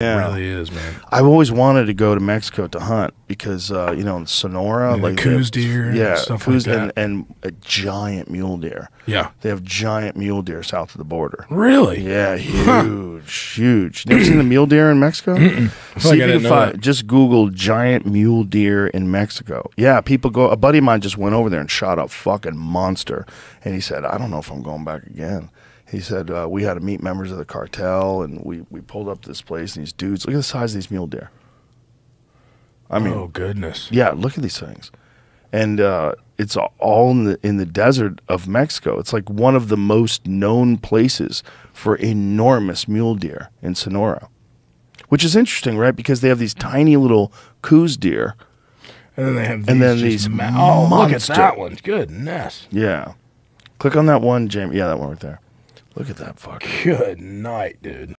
Yeah. It really is, man. I've always wanted to go to Mexico to hunt because uh, you know in Sonora, Yeah, like Coues deer and yeah, stuff Coues like and, and a giant mule deer. Yeah. They have giant mule deer south of the border. Really? Yeah, huge, huge. Never seen the mule deer in Mexico? See like if I you can find. Just Google giant mule deer in Mexico. Yeah, people go. A buddy of mine just went over there and shot a fucking monster, and he said, "I don't know if I'm going back again." He said uh, we had to meet members of the cartel, and we we pulled up to this place, and these dudes. Look at the size of these mule deer. I mean, oh goodness. yeah, look at these things, and uh, it's all in the in the desert of Mexico. It's like one of the most known places for enormous mule deer in Sonora, which is interesting, right? Because they have these tiny little Coues deer. And then they have these And then these ma- oh look at that one. Goodness. Yeah, click on that one, Jamie. Yeah, that one right there. Look at that fucker. Good night, dude.